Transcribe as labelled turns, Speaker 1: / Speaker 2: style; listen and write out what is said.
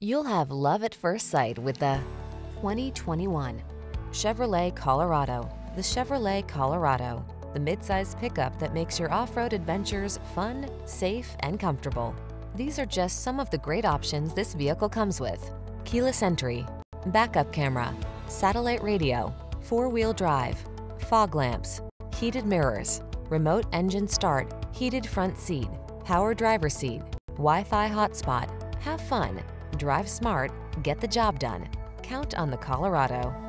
Speaker 1: You'll have love at first sight with the 2021 Chevrolet Colorado. The Chevrolet Colorado, the midsize pickup that makes your off-road adventures fun, safe, and comfortable. These are just some of the great options this vehicle comes with. Keyless entry, backup camera, satellite radio, four-wheel drive, fog lamps, heated mirrors, remote engine start, heated front seat, power driver seat, Wi-Fi hotspot. Have fun, drive smart, get the job done. Count on the Colorado.